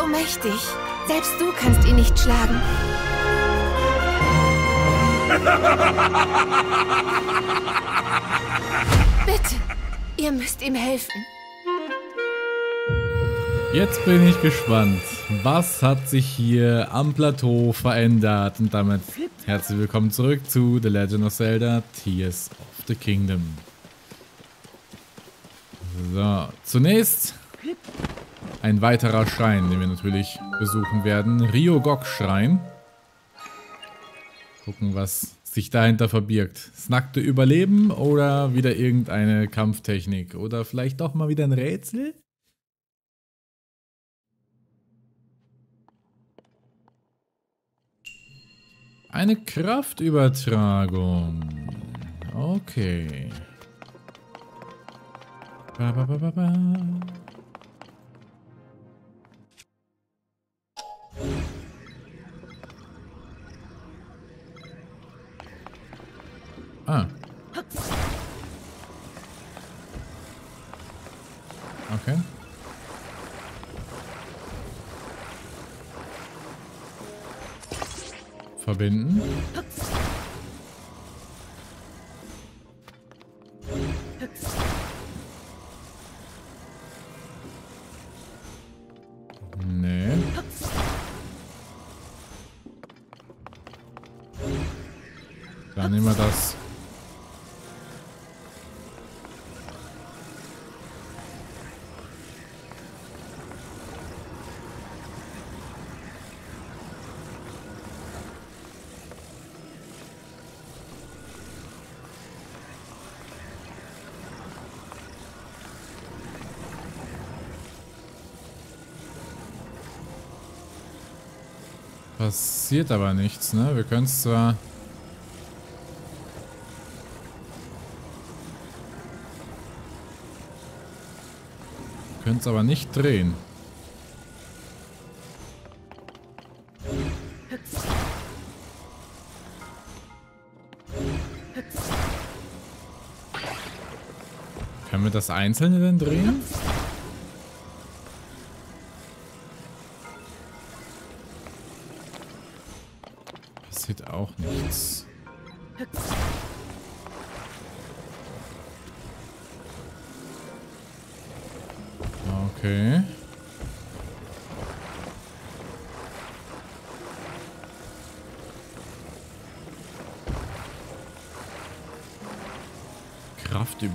so mächtig. Selbst du kannst ihn nicht schlagen. Bitte, ihr müsst ihm helfen. Jetzt bin ich gespannt. Was hat sich hier am Plateau verändert? Und damit herzlich willkommen zurück zu The Legend of Zelda Tears of the Kingdom. So, zunächst ein weiterer Schrein, den wir natürlich besuchen werden. Ryogok-Schrein. Gucken, was sich dahinter verbirgt. Das nackte Überleben oder wieder irgendeine Kampftechnik? Oder vielleicht doch mal wieder ein Rätsel? Eine Kraftübertragung. Okay. Ba, ba, ba, ba, ba. Ah. Okay. Verbinden. Passiert aber nichts, ne? Wir können es zwar... Können es aber nicht drehen. Können wir das Einzelne denn drehen?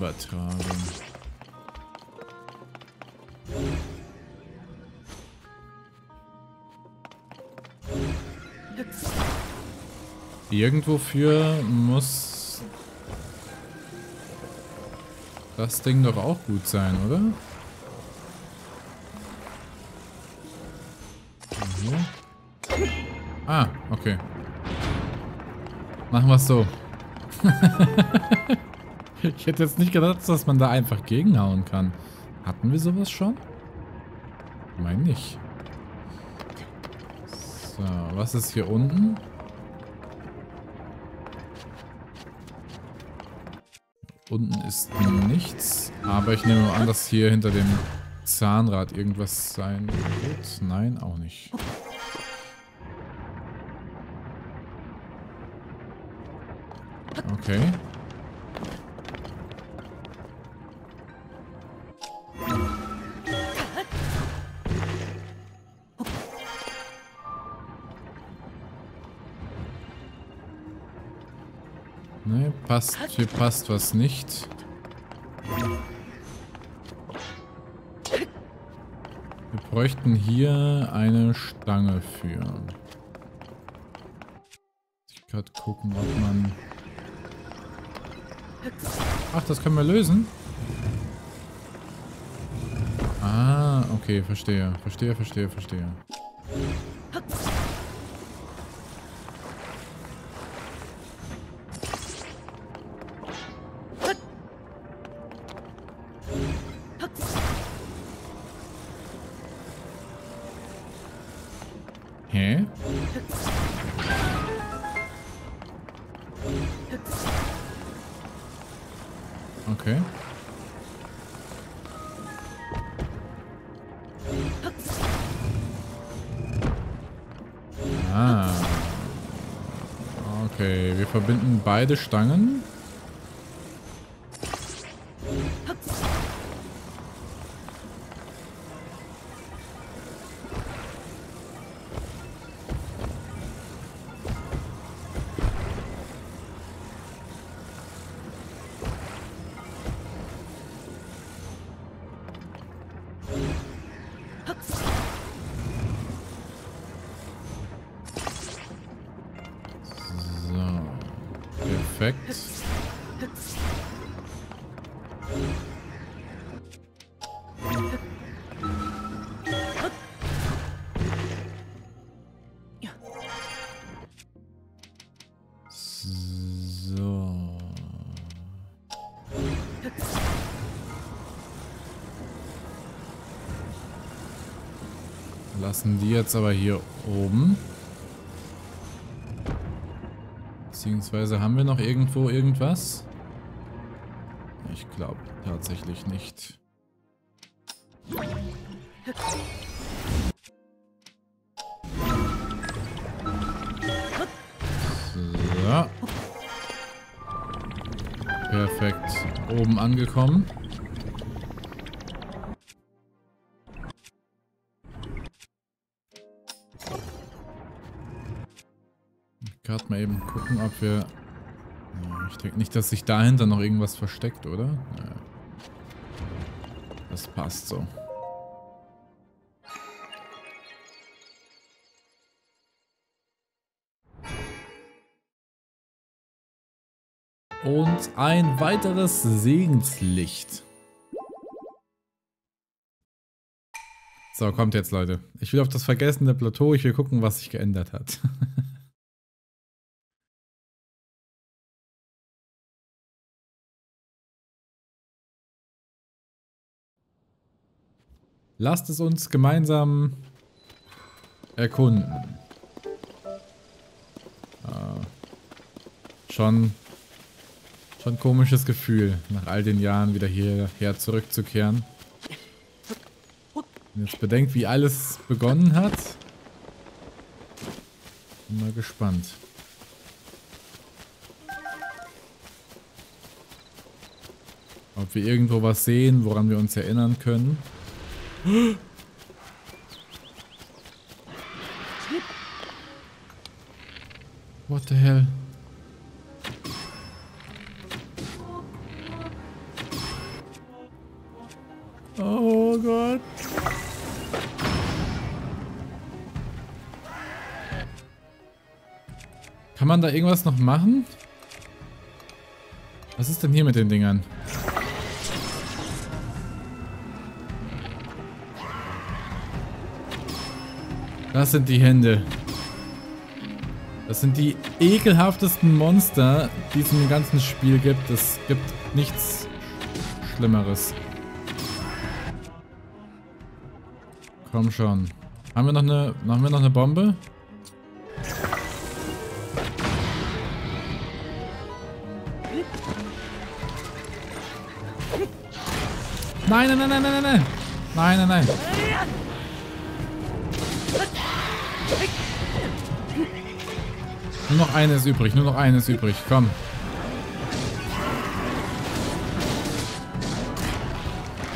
Kraftübertragung. Irgendwofür muss das Ding doch auch gut sein, oder? Mhm. Ah, okay. Machen wir es so. ich hätte jetzt nicht gedacht, dass man da einfach gegenhauen kann. Hatten wir sowas schon? Ich meine nicht. So, was ist hier unten? Unten ist nichts. Aber ich nehme an, dass hier hinter dem Zahnrad irgendwas sein wird. Nein, auch nicht. Okay. Passt, hier passt was nicht. Wir bräuchten hier eine Stange für. Ich gerade gucken, ob man... Ach, das können wir lösen? Ah, okay, verstehe. Verstehe, verstehe, verstehe. Okay. Ah. Okay, wir verbinden beide Stangen. Lassen die jetzt aber hier oben. Beziehungsweise haben wir noch irgendwo irgendwas? Ich glaube tatsächlich nicht. So. Perfekt. Oben angekommen. Gucken, ob wir... Ich denke nicht, dass sich dahinter noch irgendwas versteckt, oder? Ja. Das passt so. Und ein weiteres Segenslicht. So, kommt jetzt, Leute. Ich will auf das vergessene Plateau. Ich will gucken, was sich geändert hat. Lasst es uns gemeinsam erkunden. Äh, schon, schon komisches Gefühl, nach all den Jahren wieder hierher zurückzukehren. Wenn jetzt bedenkt, wie alles begonnen hat. Bin mal gespannt. Ob wir irgendwo was sehen, woran wir uns erinnern können. What the hell? Oh Gott. Kann man da irgendwas noch machen? Was ist denn hier mit den Dingern? Das sind die Hände. Das sind die ekelhaftesten Monster, die es im ganzen Spiel gibt. Es gibt nichts Schlimmeres. Komm schon. Haben wir noch eine, haben wir noch eine Bombe? Nein, nein, nein, nein, nein, nein. Nein, nein, nein. Nur noch eine ist übrig, nur noch eine ist übrig. Komm.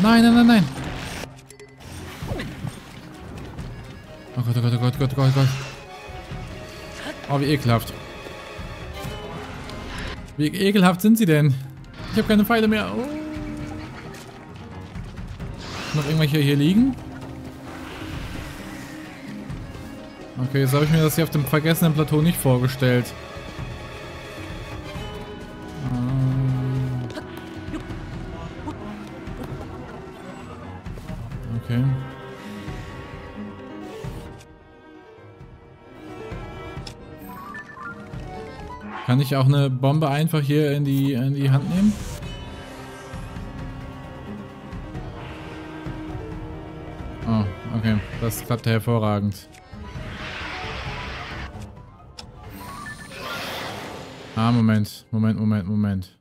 Nein, nein, nein, nein. Oh Gott, oh Gott, oh Gott, oh Gott, oh Gott. Oh, wie ekelhaft. Wie ekelhaft sind sie denn? Ich habe keine Pfeile mehr. Oh. Noch irgendwelche hier liegen? Okay, jetzt habe ich mir das hier auf dem vergessenen Plateau nicht vorgestellt. Ähm. Okay. Kann ich auch eine Bombe einfach hier in die, in die Hand nehmen? Oh, okay. Das klappt hervorragend. Ah, Moment. Moment, Moment, Moment.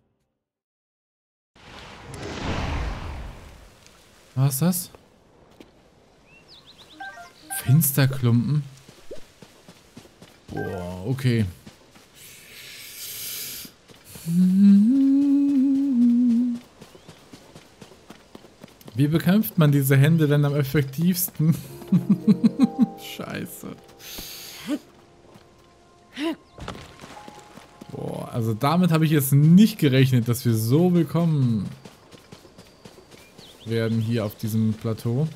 Was ist das? Finsterklumpen? Boah, okay. Wie bekämpft man diese Hände denn am effektivsten? Scheiße. Also damit habe ich jetzt nicht gerechnet, dass wir so willkommen werden hier auf diesem Plateau.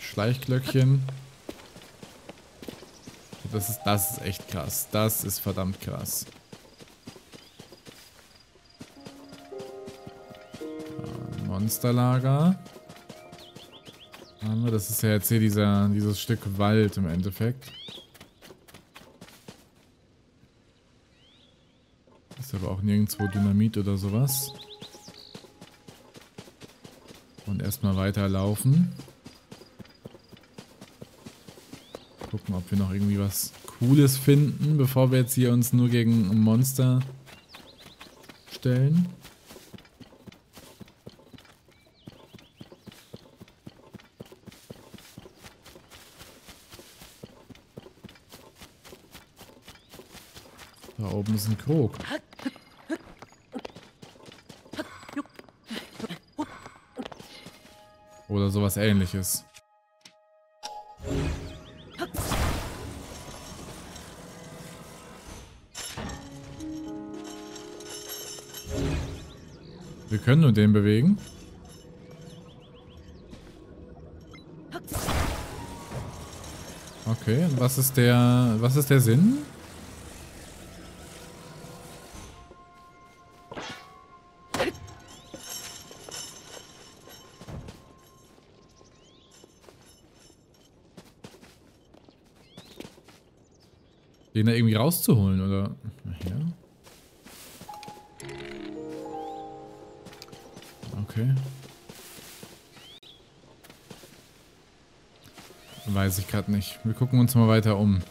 Schleichglöckchen. Das ist, das ist echt krass. Das ist verdammt krass. Monsterlager. Das ist ja jetzt hier dieser, dieses Stück Wald im Endeffekt. Ist aber auch nirgendwo Dynamit oder sowas. Und erstmal weiterlaufen. Gucken, ob wir noch irgendwie was Cooles finden, bevor wir jetzt hier uns nur gegen ein Monster stellen. Da oben ist ein Krog. Oder sowas ähnliches. Wir können nur den bewegen. Okay, was ist der was ist der Sinn? Den da irgendwie rauszuholen, oder? Ja. Okay. Weiß ich gerade nicht. Wir gucken uns mal weiter um.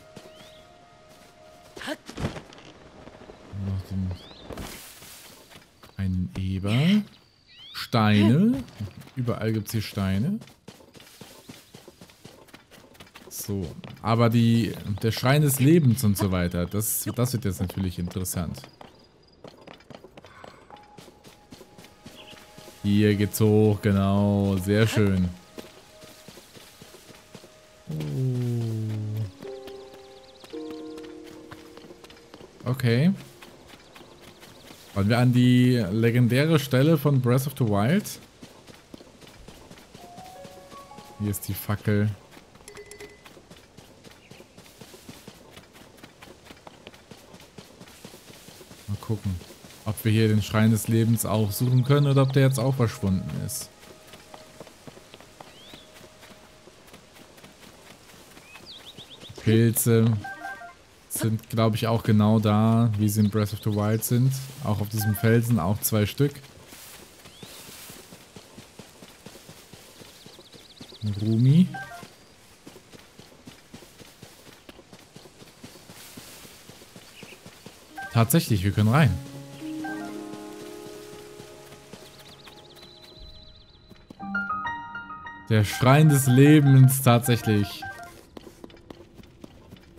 Noch den einen Eber. Steine. Überall gibt es hier Steine. So. Aber die, der Schrein des Lebens und so weiter, das, das wird jetzt natürlich interessant. Hier geht's hoch, genau. Sehr schön. Okay. Wollen wir an die legendäre Stelle von Breath of the Wild? Hier ist die Fackel. Gucken, ob wir hier den Schrein des Lebens aufsuchen können oder ob der jetzt auch verschwunden ist. Pilze sind, glaube ich, auch genau da, wie sie in Breath of the Wild sind. Auch auf diesem Felsen, auch zwei Stück. Rumi. Tatsächlich, wir können rein. Der Schrein des Lebens, tatsächlich.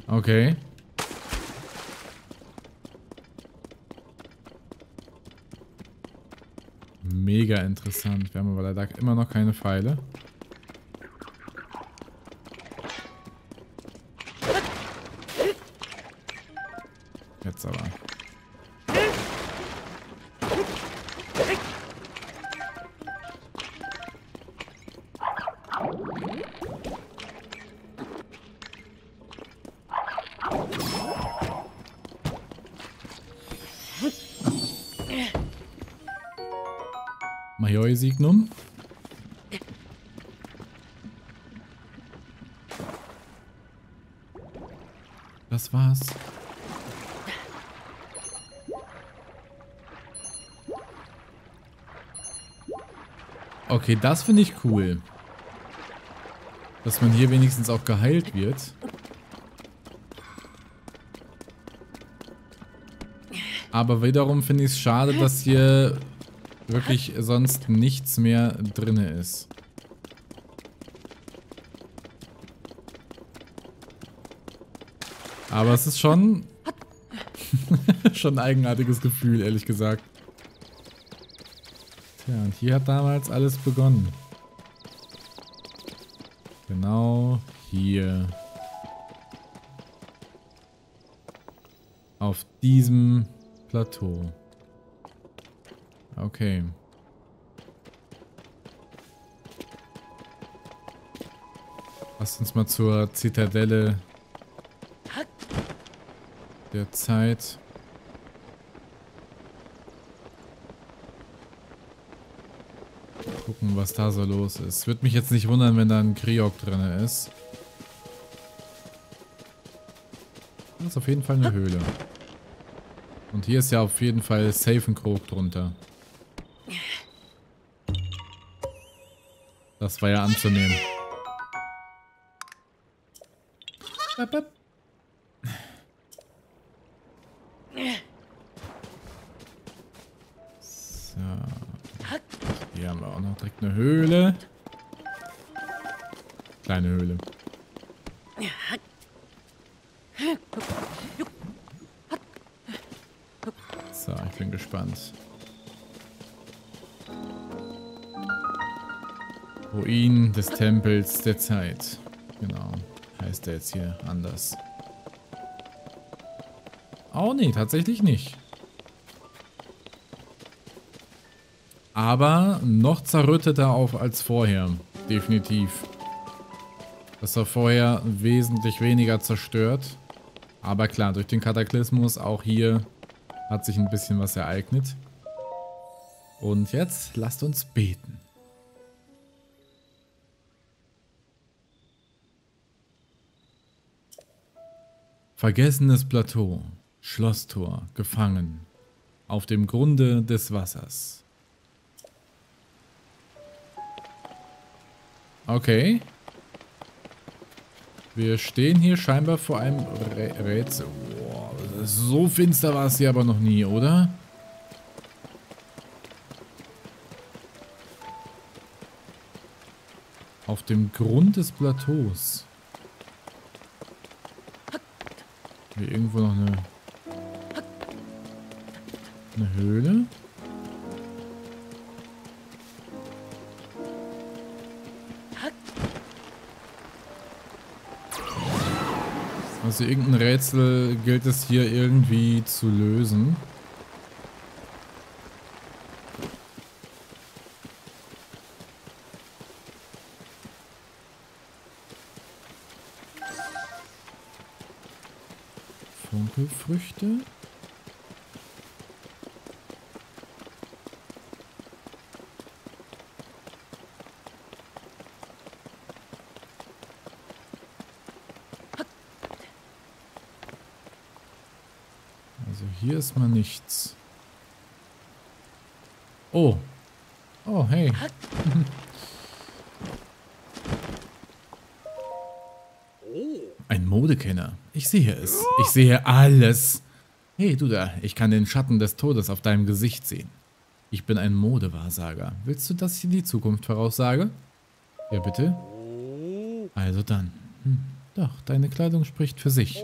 Okay. Mega interessant. Wir haben aber leider immer noch keine Pfeile. Jetzt aber. War's. Okay, das finde ich cool. Dass man hier wenigstens auch geheilt wird. Aber wiederum finde ich es schade, dass hier wirklich sonst nichts mehr drin ist. Aber es ist schon Schon ein eigenartiges Gefühl, ehrlich gesagt. Tja, und hier hat damals alles begonnen. Genau hier. Auf diesem Plateau. Okay. Lass uns mal zur Zitadelle der Zeit. Gucken, was da so los ist. Würde mich jetzt nicht wundern, wenn da ein Kriok drin ist. Das ist auf jeden Fall eine Höhle. Und hier ist ja auf jeden Fall safe ein Krog drunter. Das war ja anzunehmen. So, ich bin gespannt. Ruinen des Tempels der Zeit. Genau. Heißt der jetzt hier anders. Oh nee, tatsächlich nicht. Aber noch zerrütteter auf als vorher. Definitiv. Das war vorher wesentlich weniger zerstört. Aber klar, durch den Kataklysmus auch hier hat sich ein bisschen was ereignet. Und jetzt lasst uns beten. Vergessenes Plateau, Schlosstor, gefangen, auf dem Grunde des Wassers. Okay. Wir stehen hier scheinbar vor einem Rä Rätsel. Boah, so finster war es hier aber noch nie, oder? Auf dem Grund des Plateaus. Hier irgendwo noch eine... Eine Höhle? Also irgendein Rätsel gilt es hier irgendwie zu lösen. Funkelfrüchte? Mal nichts. Oh. Oh, hey. Ein Modekenner. Ich sehe es. Ich sehe alles. Hey, du da. Ich kann den Schatten des Todes auf deinem Gesicht sehen. Ich bin ein Modewahrsager. Willst du, dass ich die Zukunft voraussage? Ja, bitte. Also dann. Hm. Doch, deine Kleidung spricht für sich.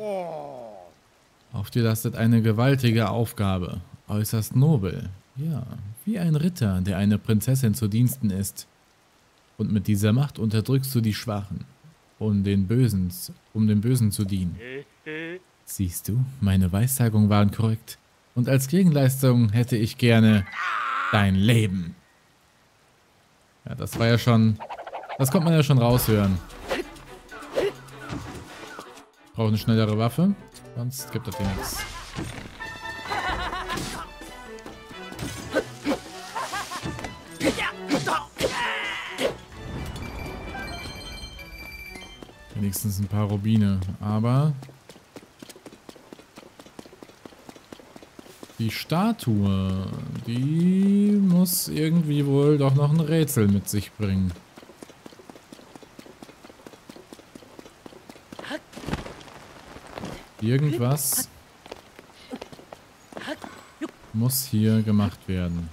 Auf dir lastet eine gewaltige Aufgabe. Äußerst nobel. Ja, wie ein Ritter, der eine Prinzessin zu Diensten ist. Und mit dieser Macht unterdrückst du die Schwachen, um den Bösen, um den Bösen zu dienen. Siehst du, meine Weissagungen waren korrekt. Und als Gegenleistung hätte ich gerne dein Leben. Ja, das war ja schon... Das kommt man ja schon raushören. Brauche eine schnellere Waffe. Sonst gibt das hier nichts. Wenigstens ein paar Rubine. Aber... Die Statue, die muss irgendwie wohl doch noch ein Rätsel mit sich bringen. Irgendwas muss hier gemacht werden.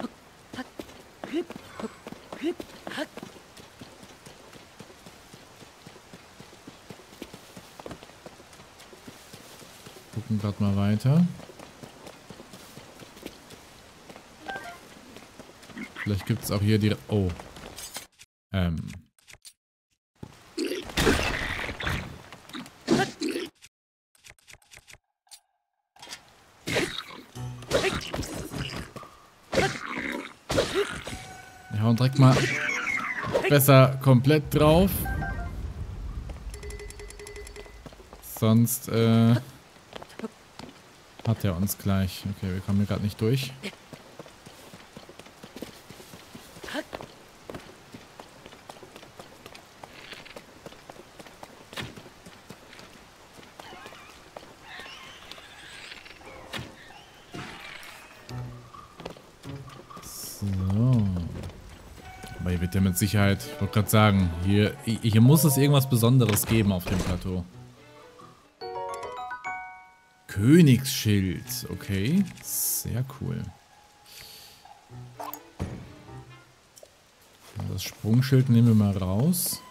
Gucken gerade mal weiter. Vielleicht gibt es auch hier die... Oh, besser komplett drauf. Sonst äh, hat er uns gleich. Okay, wir kommen hier gerade nicht durch. Ja mit Sicherheit. Ich wollte gerade sagen, hier, hier muss es irgendwas Besonderes geben auf dem Plateau. Königsschild. Okay. Sehr cool. Das Sprungschild nehmen wir mal raus.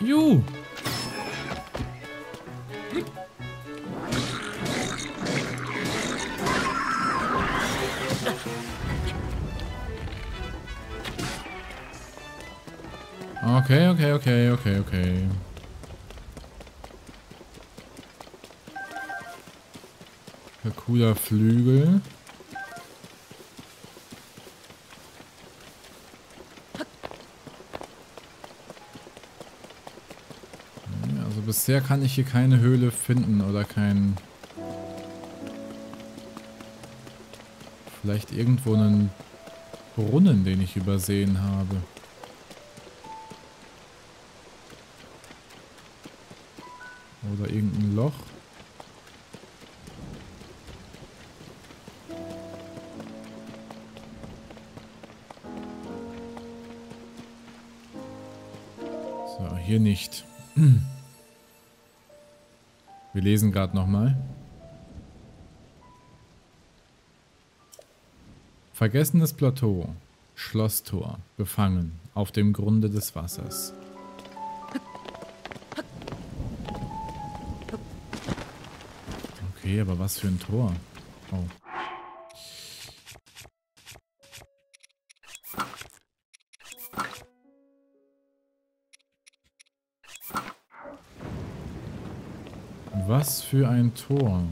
Juhu. Okay, okay, okay, okay, okay. Cooler Flügel. Also bisher kann ich hier keine Höhle finden oder kein... Vielleicht irgendwo einen Brunnen, den ich übersehen habe. Oder irgendein Loch. So, hier nicht. Wir lesen gerade nochmal. Vergessenes Plateau. Schlosstor. Befangen. Auf dem Grunde des Wassers. Okay, aber was für ein Tor. Oh. Was für ein Tor.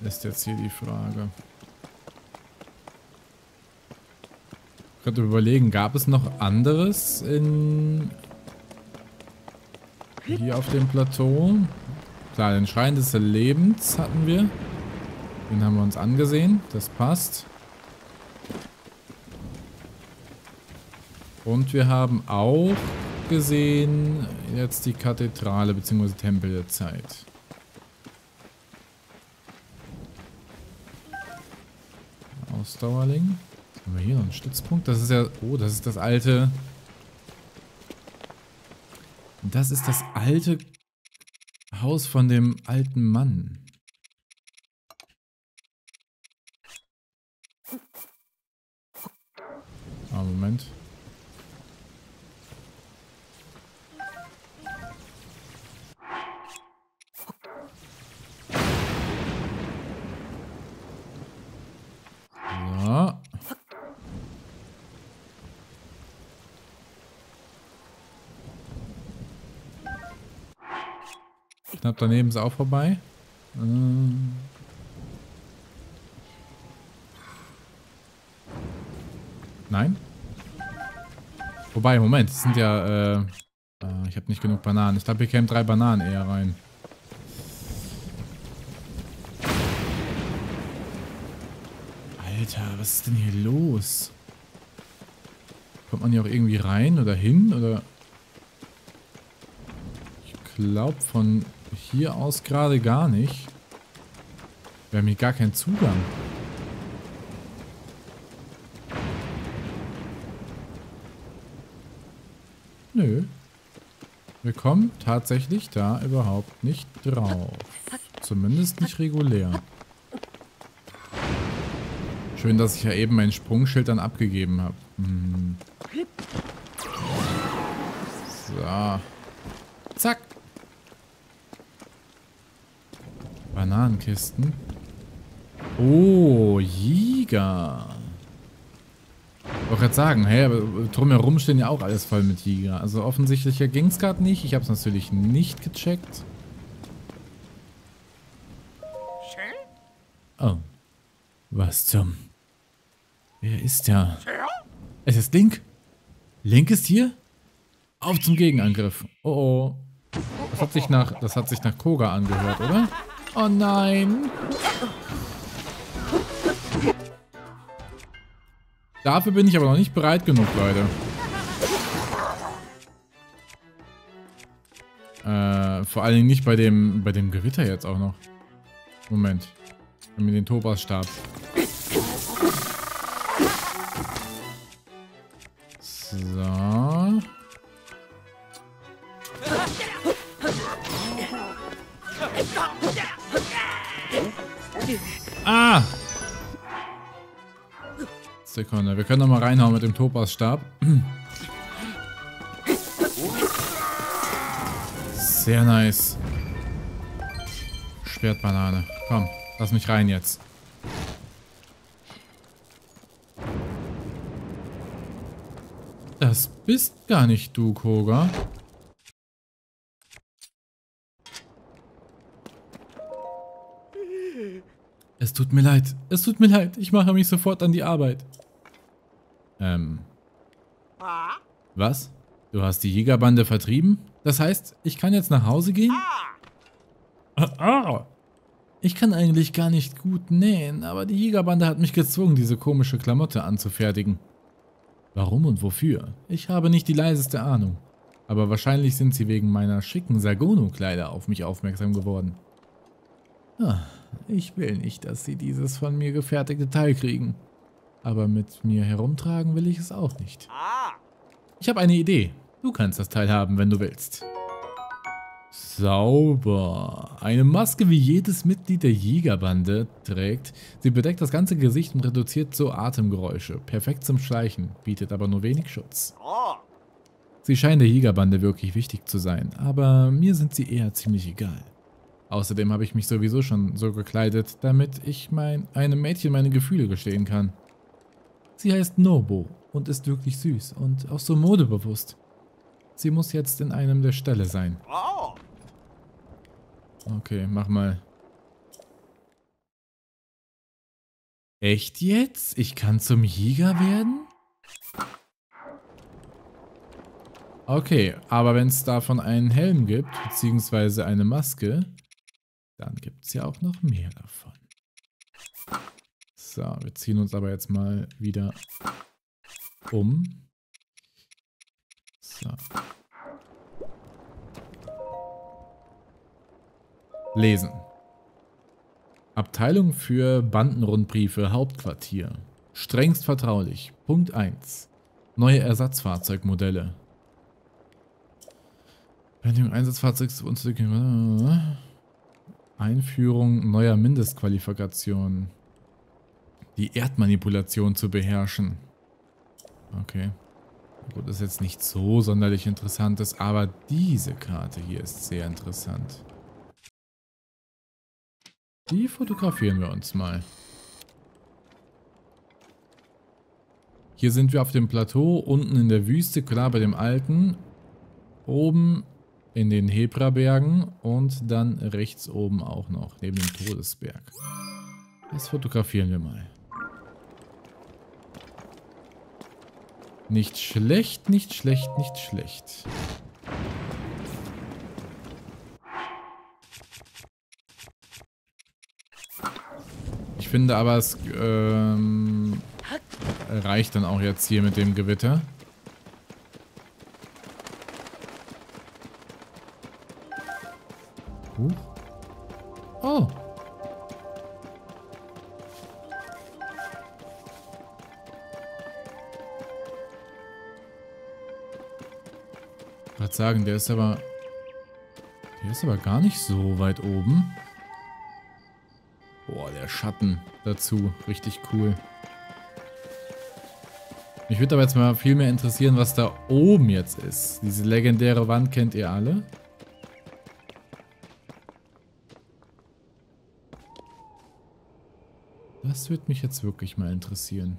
Ist jetzt hier die Frage. Gerade überlegen, gab es noch anderes in hier auf dem Plateau? Klar, den Schrein des Lebens hatten wir. Den haben wir uns angesehen. Das passt. Und wir haben auch gesehen jetzt die Kathedrale bzw. Tempel der Zeit. Ausdauerling. Haben wir hier noch einen Stützpunkt? Das ist ja... Oh, das ist das alte... Das ist das alte Haus von dem alten Mann. Ah, Moment. Knapp daneben ist auch vorbei. Ähm. Nein? Wobei, Moment, es sind ja, äh, äh ich habe nicht genug Bananen. Ich glaube, hier kämen drei Bananen eher rein. Alter, was ist denn hier los? Kommt man hier auch irgendwie rein oder hin oder? Ich glaube von hier aus gerade gar nicht. Wir haben hier gar keinen Zugang. Nö. Wir kommen tatsächlich da überhaupt nicht drauf. Zumindest nicht regulär. Schön, dass ich ja eben mein Sprungschild dann abgegeben habe. Hm. So. Zack. Bananenkisten. Oh, Jäger. Ich wollte gerade sagen, aber drumherum stehen ja auch alles voll mit Jäger. Also offensichtlich ging es gerade nicht. Ich habe es natürlich nicht gecheckt. Oh. Was zum... Wer ist der? Es ist Link. Link ist hier? Auf zum Gegenangriff. Oh oh. Das hat sich nach, das hat sich nach Koga angehört, oder? Oh nein. Dafür bin ich aber noch nicht bereit genug, Leute. Äh, vor allen Dingen nicht bei dem, bei dem Gewitter jetzt auch noch. Moment. Mit den Tobas-Stab. So. Sekunde, wir können noch mal reinhauen mit dem Topaz-Stab. Sehr nice. Schwertbanane. Komm, lass mich rein jetzt. Das bist gar nicht du, Koga. Es tut mir leid. Es tut mir leid. Ich mache mich sofort an die Arbeit. Ähm. Was? Du hast die Jägerbande vertrieben? Das heißt, ich kann jetzt nach Hause gehen? Ah, ah. Ich kann eigentlich gar nicht gut nähen, aber die Jägerbande hat mich gezwungen, diese komische Klamotte anzufertigen. Warum und wofür? Ich habe nicht die leiseste Ahnung. Aber wahrscheinlich sind sie wegen meiner schicken Sargono-Kleider auf mich aufmerksam geworden. Ah, ich will nicht, dass sie dieses von mir gefertigte Teil kriegen. Aber mit mir herumtragen will ich es auch nicht. Ich habe eine Idee. Du kannst das Teil haben, wenn du willst. Sauber. Eine Maske wie jedes Mitglied der Jägerbande trägt. Sie bedeckt das ganze Gesicht und reduziert so Atemgeräusche. Perfekt zum Schleichen, bietet aber nur wenig Schutz. Sie scheinen der Jägerbande wirklich wichtig zu sein, aber mir sind sie eher ziemlich egal. Außerdem habe ich mich sowieso schon so gekleidet, damit ich mein, einem Mädchen meine Gefühle gestehen kann. Sie heißt Nobo und ist wirklich süß und auch so modebewusst. Sie muss jetzt in einem der Ställe sein. Okay, mach mal. Echt jetzt? Ich kann zum Jäger werden? Okay, aber wenn es davon einen Helm gibt, beziehungsweise eine Maske, dann gibt es ja auch noch mehr davon. So, wir ziehen uns aber jetzt mal wieder um. So. Lesen. Abteilung für Bandenrundbriefe Hauptquartier. Strengst vertraulich. Punkt 1. Neue Ersatzfahrzeugmodelle. Beendigung Einsatzfahrzeugs und Einführung neuer Mindestqualifikationen. Die Erdmanipulation zu beherrschen. Okay. Gut, das ist jetzt nicht so sonderlich interessantes, aber diese Karte hier ist sehr interessant. Die fotografieren wir uns mal. Hier sind wir auf dem Plateau, unten in der Wüste, klar bei dem Alten. Oben in den Hebra-Bergen und dann rechts oben auch noch, neben dem Todesberg. Das fotografieren wir mal. Nicht schlecht, nicht schlecht, nicht schlecht. Ich finde aber, es ähm, reicht dann auch jetzt hier mit dem Gewitter. Sagen, der ist aber... Der ist aber gar nicht so weit oben. Boah, der Schatten dazu. Richtig cool. Mich würde aber jetzt mal viel mehr interessieren, was da oben jetzt ist. Diese legendäre Wand kennt ihr alle. Das würde mich jetzt wirklich mal interessieren.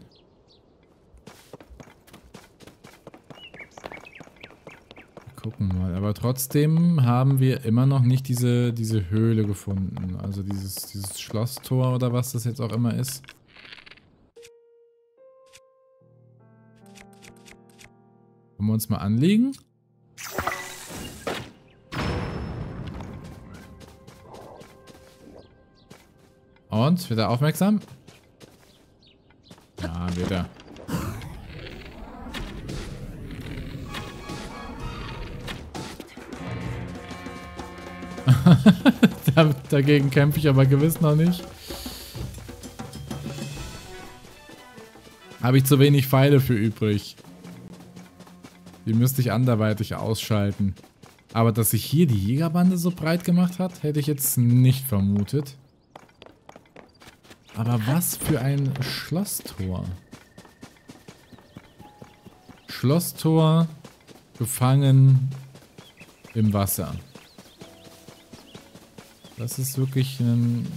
Gucken mal. Aber trotzdem haben wir immer noch nicht diese, diese Höhle gefunden. Also dieses, dieses Schlosstor oder was das jetzt auch immer ist. Wollen wir uns mal anlegen? Und? Wird er aufmerksam? Ja, wird er. Dagegen kämpfe ich aber gewiss noch nicht. Habe ich zu wenig Pfeile für übrig. Die müsste ich anderweitig ausschalten. Aber dass sich hier die Jägerbande so breit gemacht hat, hätte ich jetzt nicht vermutet. Aber was für ein Schlosstor. Schlosstor gefangen im Wasser. Das ist wirklich ein,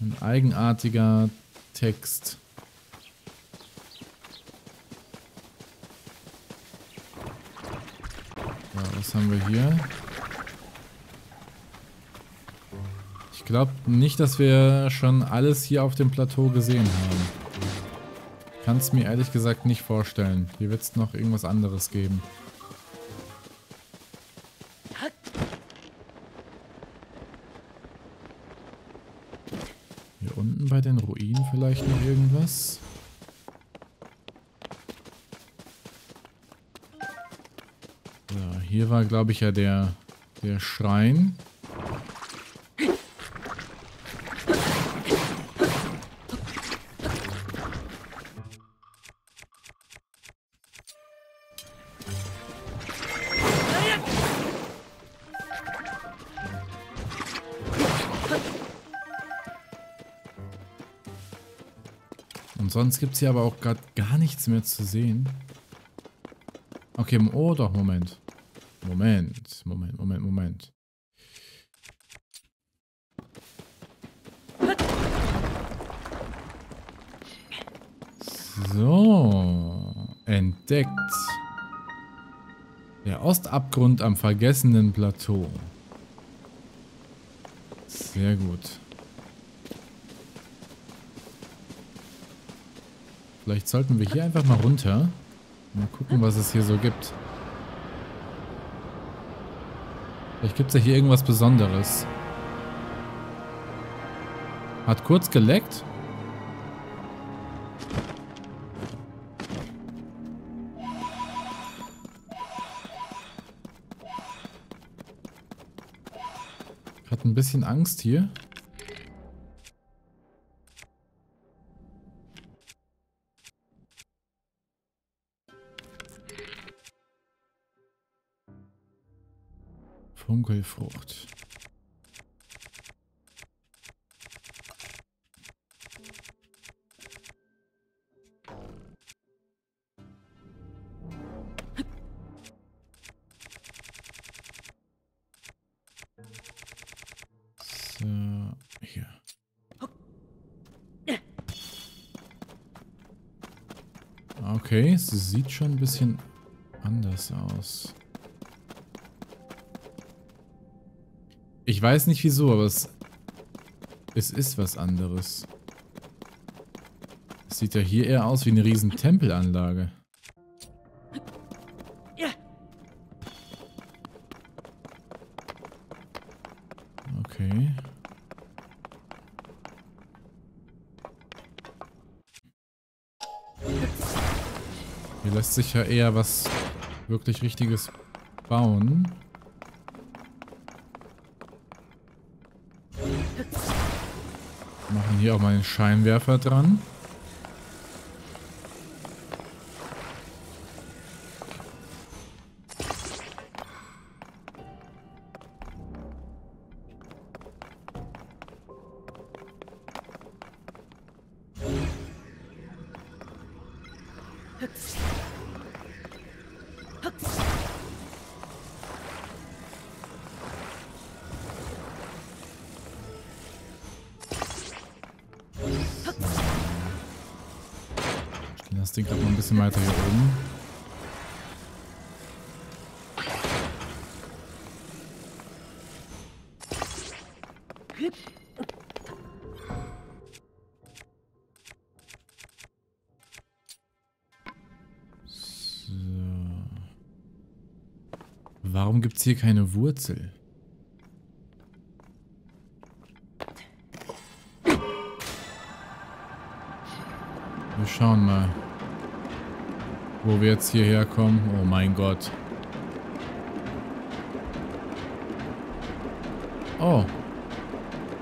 ein eigenartiger Text. So, was haben wir hier? Ich glaube nicht, dass wir schon alles hier auf dem Plateau gesehen haben. Kann es mir ehrlich gesagt nicht vorstellen. Hier wird es noch irgendwas anderes geben. bei den Ruinen vielleicht irgendwas? So, hier war, glaube ich, ja der, der Schrein. Sonst gibt es hier aber auch gerade gar nichts mehr zu sehen. Okay, oh doch, Moment. Moment, Moment, Moment, Moment. So, entdeckt. Der Ostabgrund am vergessenen Plateau. Sehr gut. Vielleicht sollten wir hier einfach mal runter. Mal gucken, was es hier so gibt. Vielleicht gibt es ja hier irgendwas Besonderes. Hat kurz geleckt. Hat ein bisschen Angst hier. Hier. Okay, sie sieht schon ein bisschen anders aus. Ich weiß nicht wieso, aber es, es ist was anderes. Es sieht ja hier eher aus wie eine riesen Tempelanlage. Okay. Hier lässt sich ja eher was wirklich Richtiges bauen. Hier auch mal den Scheinwerfer dran. Ding mal ein bisschen weiter hier oben. Warum gibt es hier keine Wurzel? Wir schauen mal, wo wir jetzt hierher kommen. Oh mein Gott. Oh.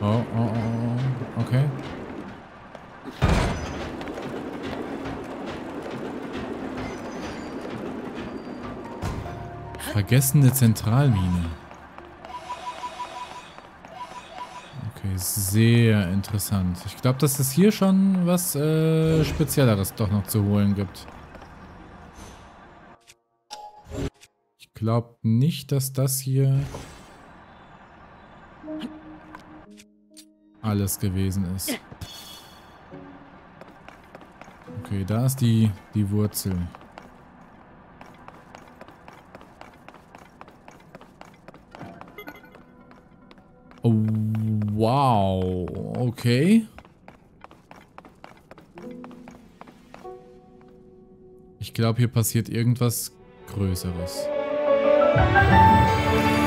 Oh, oh, oh, oh. Okay. Vergessene Zentralmine. Okay, sehr interessant. Ich glaube, dass es hier schon was äh, Spezielleres doch noch zu holen gibt. Glaube nicht, dass das hier alles gewesen ist. Okay, da ist die, die Wurzel. Oh, wow. Okay. Ich glaube, hier passiert irgendwas Größeres. Thank you.